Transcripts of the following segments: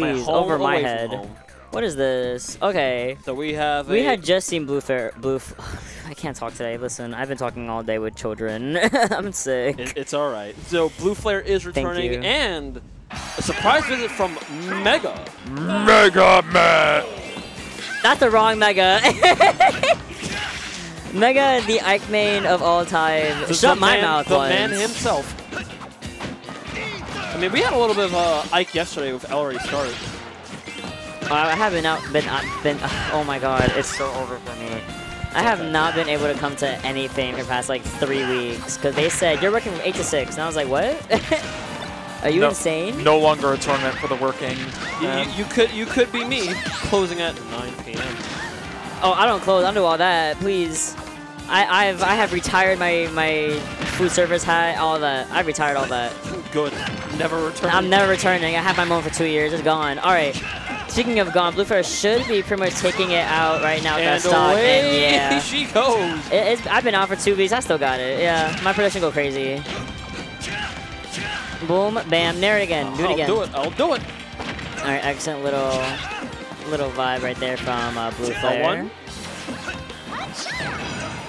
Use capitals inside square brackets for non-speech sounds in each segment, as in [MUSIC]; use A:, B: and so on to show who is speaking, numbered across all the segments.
A: please,
B: home
A: over my head. What is this? Okay.
B: So we have
A: We
B: a-
A: had just seen Blue Fair. Blue. F [SIGHS] I can't talk today. Listen, I've been talking all day with children. [LAUGHS] I'm sick.
B: It, it's all right. So Blue Flare is returning, and a surprise visit from Mega.
C: Mega Man.
A: That's the wrong Mega. [LAUGHS] Mega, the Ike main of all time.
B: The-
A: Shut
B: the
A: my
B: man,
A: mouth
B: The
A: once.
B: man himself. I mean, we had a little bit of uh, Ike yesterday with already started.
A: Uh, I haven't out been uh, been. oh my god, it's so over for me. I have
B: okay.
A: not been able to come to anything for the past like three weeks because they said you're working from eight to six, and I was like, what? [LAUGHS] Are you
C: No-
A: insane?
C: No longer a tournament for the working.
B: You, you, you could you could be me closing at 9 p.m.
A: Oh, I don't close. I don't do all that. Please. I I've I have retired my my food service hat, all that. I've retired all that.
B: Good. Never return.
A: I'm never returning. I had my moment for two years. It's gone. All right. Speaking of gone, Blue Flare should be pretty much taking it out right now
B: And
A: stock.
B: away
A: And yeah. [LAUGHS]
B: she goes.
A: It, I've been out for two weeks. I still got it. Yeah, my prediction go crazy. Boom, bam, there it again. Do it
B: I'll
A: again.
B: do it. I'll do it.
A: All right, excellent little little vibe right there from uh, Blue Flare.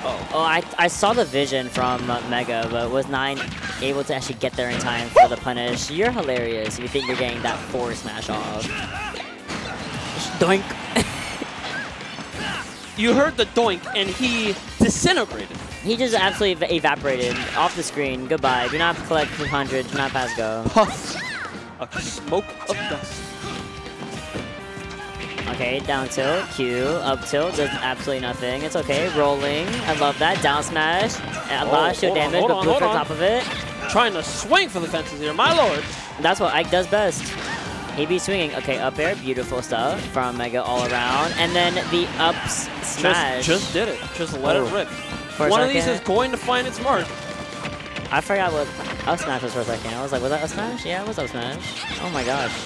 B: One?
A: Oh, I, I saw the vision from uh, Mega, but was not able to actually get there in time for the punish. You're hilarious if you think you're getting that four smash off. Doink. [LAUGHS]
B: You heard the doink, and he disintegrated.
A: He just absolutely ev- evaporated off the screen. Goodbye. Do not collect 200. Do not pass go.
B: Puff. A smoke of dust.
A: Okay, down tilt, Q, up tilt, does absolutely nothing. It's okay, rolling. I love that. Down smash. A
B: Oh,
A: lot of oh, shield
B: hold on,
A: damage, but blue on
B: on.
A: top of it.
B: Trying to swing for the fences here, my lord.
A: That's what Ike does best. He be swinging. Okay, up air, beautiful stuff from Mega all around. And then the ups smash.
B: Just, just did it. Just let
A: Oh.
B: it rip.
A: For
B: One of these is going to find its mark.
A: I forgot what up smash was for a second. I was like, was that up smash? Yeah, it was up smash. Oh my gosh.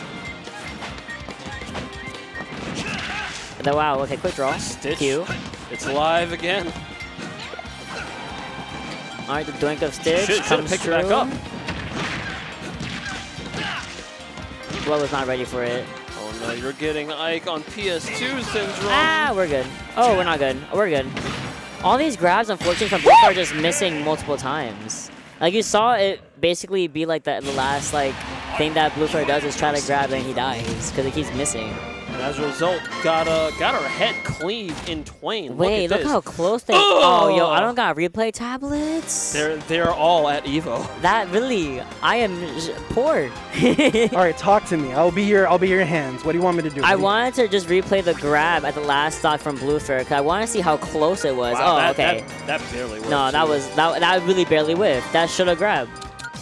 A: The, wow, okay, quick draw.
B: Stitch.
A: Q.
B: It's live again.
A: Alright, the doink of Stitch
B: Should-
A: comes
B: picked it
A: through.
B: back up.
A: Blow was not ready for it.
B: Oh no, you're getting Ike on PS2 syndrome.
A: Ah, we're good. Oh, we're not good. We're good. All these grabs, unfortunately, from Blue are just missing multiple times. Like, you saw it basically be like the, the last, like, thing that Blue Flare does is try to grab and he dies because it keeps missing.
B: And as a result, got uh, got her head cleaved in twain.
A: Wait,
B: look,
A: look,
B: at
A: how
B: this.
A: close they Oh, yo, I don't got replay tablets.
B: They're they're all at Evo. [LAUGHS]
A: that really, I am poor. [LAUGHS]
D: All right, talk to me. I'll be here. I'll be your hands. What do you want me to do?
A: I
D: What do you-
A: wanted to just replay the grab at the last stock from Blue Flare because I want to see how close it was.
B: Wow,
A: oh,
B: that,
A: okay.
B: That, that barely worked.
A: No, that
B: too.
A: was that that really barely whiffed. That should have grabbed.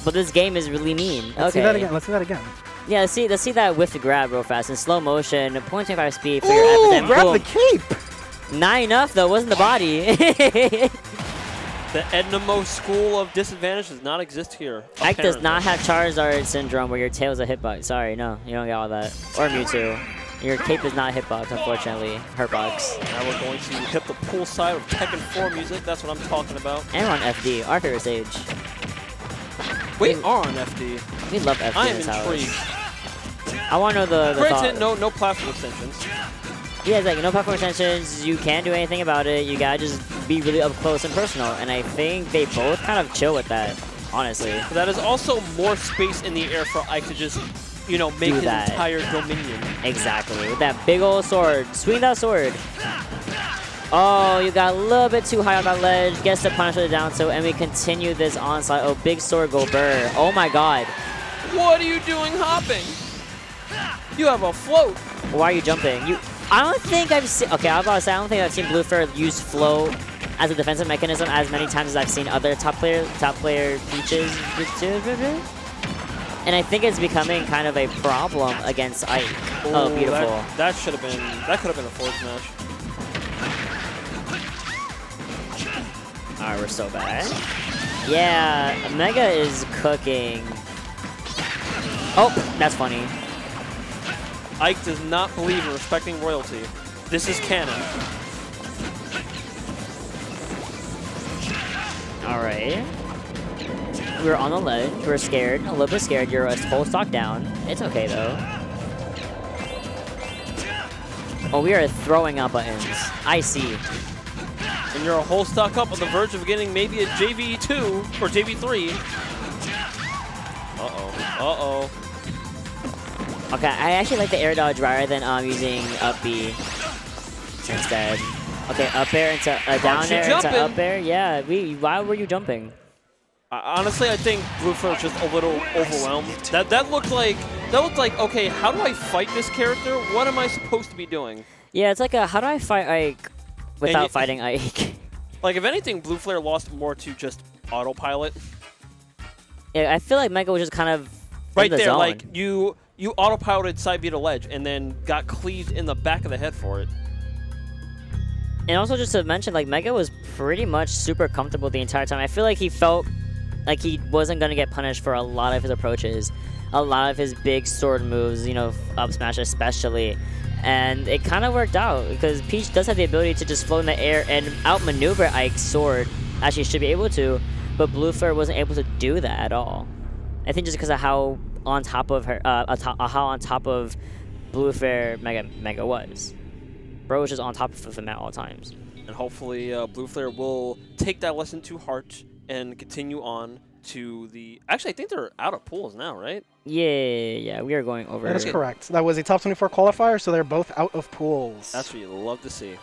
A: But this game is really mean.
D: Let's
A: okay.
D: see that again. Let's see that again.
A: Yeah, let's see let's see that whiff to grab real fast in slow motion, 0.25 speed for your
D: Ooh,
A: epidemic.
D: grab
A: Boom.
D: the cape.
A: Not enough though, wasn't the body. [LAUGHS]
B: The Ednamo school of disadvantage does not exist here.
A: Ike does not have Charizard syndrome where your tail's a hitbox. Sorry, no, you don't get all that. Or Mewtwo. Your cape is not a hitbox, unfortunately. Hurtbox.
B: Now we're going to hit the pool side of Tekken 4 music. That's what I'm talking about.
A: And on FD, our favorite stage.
B: We are on FD.
A: We love FD
B: I am intrigued.
A: I want to know the, the
B: Granted, no no platform extensions.
A: Yeah, it's like no platform extensions. You can't do anything about it. You gotta just be really up close and personal. And I think they both kind of chill with that, honestly.
B: That is also more space in the air for Ike to just, you know, make
A: Do
B: his
A: that.
B: entire dominion.
A: Exactly. With that big old sword. Swing that sword. Oh, you got a little bit too high on that ledge. Gets the punish with the down tilt, and we continue this onslaught. Oh, big sword go burr. Oh my god.
B: What are you doing hopping? You have a float.
A: Why are you jumping? You. I don't think I've seen. Okay, I was about to say I don't think I've seen Blue Flare use float as a defensive mechanism as many times as I've seen other top player top player Peaches. And I think it's becoming kind of a problem against Ike. Oh, beautiful.
B: That, that should have been. That could have been a forward smash.
A: Alright, we're so bad. Yeah, Mega is cooking. Oh, that's funny.
B: Ike does not believe in respecting royalty. This is canon.
A: Alright. We're on the ledge. We're scared. A little bit scared. You're a uh, whole stock down. It's okay, though. Oh, we are throwing out buttons. I see.
B: And you're a whole stock up on the verge of getting maybe a JV2 or JV3. Uh-oh. Uh-oh.
A: Okay, I actually like the air dodge rather than um, using up B instead. Okay, up air into uh, down air into up air. Yeah, we. Why were you jumping?
B: Honestly, I think was just a little overwhelmed. That that looked like that looked like okay. How do I fight this character? What am I supposed to be doing?
A: Yeah, it's like a how do I fight Ike without
B: you-
A: fighting Ike? [LAUGHS]
B: Like if anything, Blue Flare lost more to just autopilot.
A: yeah, I feel like Mega was just kind of
B: Right
A: the
B: there,
A: zone.
B: like you you autopiloted side B to ledge and then got cleaved in the back of the head for it.
A: And also just to mention, like Mega was pretty much super comfortable the entire time. I feel like he felt like he wasn't gonna get punished for a lot of his approaches, a lot of his big sword moves, you know, up smash especially. And it kind of worked out because Peach does have the ability to just float in the air and outmaneuver Ike's sword, as she should be able to, but Blue Flare wasn't able to do that at all. I think just because of how on top of her, uh, how on top of Blue Flare Mega Mega was. Bro was just on top of him at all times.
B: And hopefully, uh, Blue Flare will take that lesson to heart and continue on to the. Actually, I think they're out of pools now, right?
A: Yeah, yeah, we are going over.
D: That is correct. That was a top 24 qualifier, so they're both out of pools.
B: That's what you love to see.